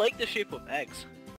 like the shape of eggs.